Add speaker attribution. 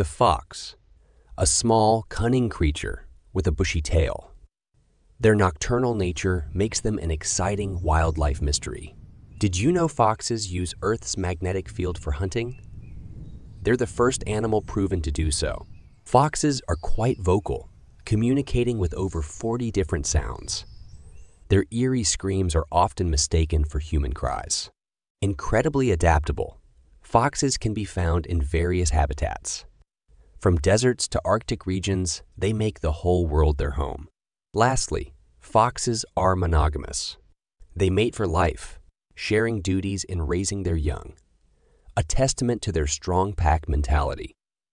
Speaker 1: The fox, a small, cunning creature with a bushy tail. Their nocturnal nature makes them an exciting wildlife mystery. Did you know foxes use Earth's magnetic field for hunting? They're the first animal proven to do so. Foxes are quite vocal, communicating with over 40 different sounds. Their eerie screams are often mistaken for human cries. Incredibly adaptable, foxes can be found in various habitats. From deserts to Arctic regions, they make the whole world their home. Lastly, foxes are monogamous. They mate for life, sharing duties in raising their young, a testament to their strong pack mentality.